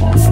one.